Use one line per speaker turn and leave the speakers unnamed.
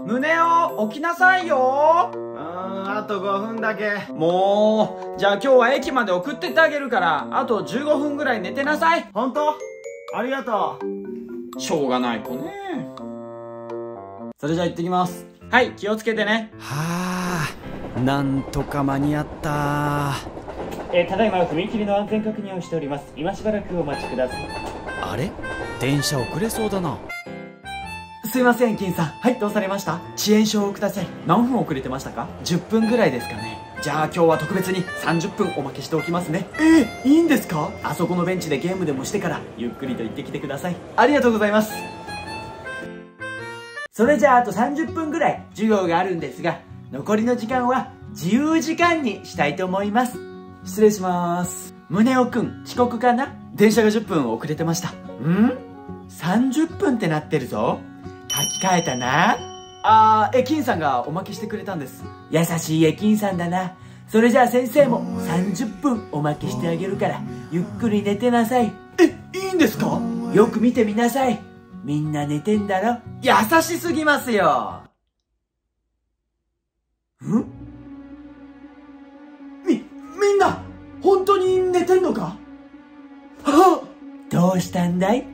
胸を起きなさいよ
うーん、あと5分だけ。
もう、じゃあ今日は駅まで送ってってあげるから、あと15分ぐらい寝てなさい。
本当？ありがとう。
しょうがない子ね。それじゃあ行ってきます。はい、気をつけてね。
はあなんとか間に合った
えーただいま踏切の安全確認をしております今しばらくお待ちください
あれ？電車遅れそうだな
すいません、金さん。はい、どうされました？遅延証をください。何分遅れてましたか ?10 分ぐらいですかね。じゃあ今日は特別に30分おまけしておきますね。えー、いいんですか？あそこのベンチでゲームでもしてから、ゆっくりと行ってきてください。ありがとうございます。それじゃああと30分ぐらい授業があるんですが、残りの時間は自由時間にしたいと思います。失礼します。宗男くん、遅刻かな？電車が10分遅れてました。ん ?30 分ってなってるぞ。書き換えたな。あー、駅員さんがおまけしてくれたんです。優しい駅員さんだな。それじゃあ先生も30分おまけしてあげるから、ゆっくり寝てなさい。え、いいんですか？よく見てみなさい。みんな寝てんだろ？優しすぎますよ。ん？み、みんな、本当に寝てんのか？はどうしたんだい？